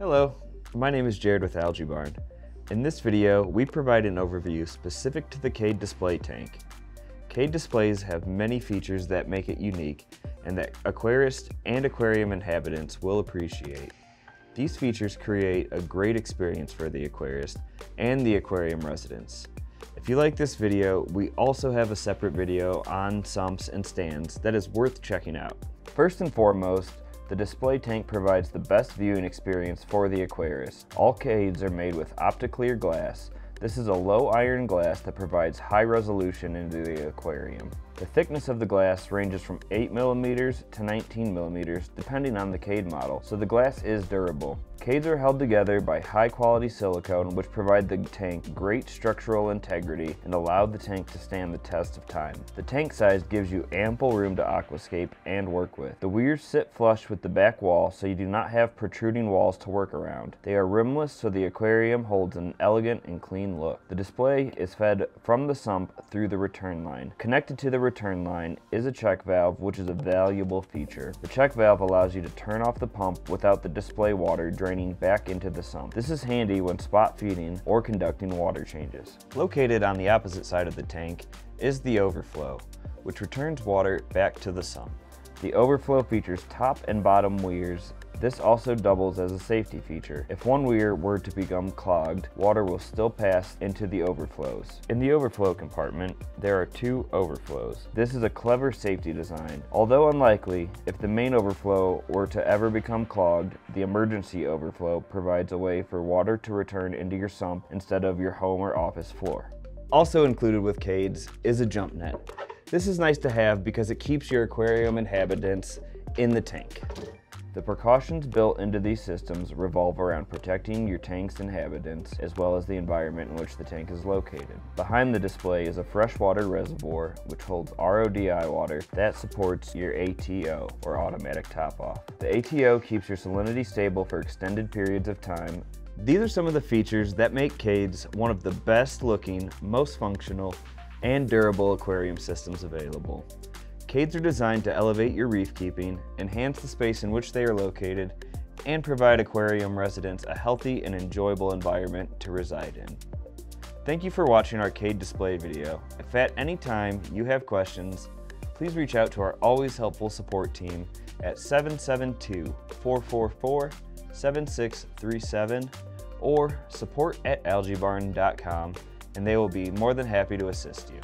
Hello, my name is Jared with Algae Barn. In this video, we provide an overview specific to the Cade display tank. Cade displays have many features that make it unique and that aquarists and aquarium inhabitants will appreciate. These features create a great experience for the aquarist and the aquarium residents. If you like this video, we also have a separate video on sumps and stands that is worth checking out. First and foremost, the display tank provides the best viewing experience for the aquarist. All cades are made with OptiClear glass. This is a low iron glass that provides high resolution into the aquarium. The thickness of the glass ranges from 8 millimeters to 19 millimeters, depending on the cade model, so the glass is durable. Cades are held together by high quality silicone which provide the tank great structural integrity and allow the tank to stand the test of time. The tank size gives you ample room to aquascape and work with. The weirs sit flush with the back wall so you do not have protruding walls to work around. They are rimless so the aquarium holds an elegant and clean look. The display is fed from the sump through the return line. Connected to the return line is a check valve, which is a valuable feature. The check valve allows you to turn off the pump without the display water draining back into the sump. This is handy when spot feeding or conducting water changes. Located on the opposite side of the tank is the overflow, which returns water back to the sump. The overflow features top and bottom weirs this also doubles as a safety feature. If one weir were to become clogged, water will still pass into the overflows. In the overflow compartment, there are two overflows. This is a clever safety design. Although unlikely, if the main overflow were to ever become clogged, the emergency overflow provides a way for water to return into your sump instead of your home or office floor. Also included with Cades is a jump net. This is nice to have because it keeps your aquarium inhabitants in the tank. The precautions built into these systems revolve around protecting your tank's inhabitants as well as the environment in which the tank is located. Behind the display is a freshwater reservoir which holds RODI water that supports your ATO or automatic top off. The ATO keeps your salinity stable for extended periods of time these are some of the features that make Cades one of the best looking, most functional, and durable aquarium systems available. Cades are designed to elevate your reef keeping, enhance the space in which they are located, and provide aquarium residents a healthy and enjoyable environment to reside in. Thank you for watching our Cade display video. If at any time you have questions, please reach out to our always helpful support team at 772-444-7637 or support at algaebarn.com and they will be more than happy to assist you.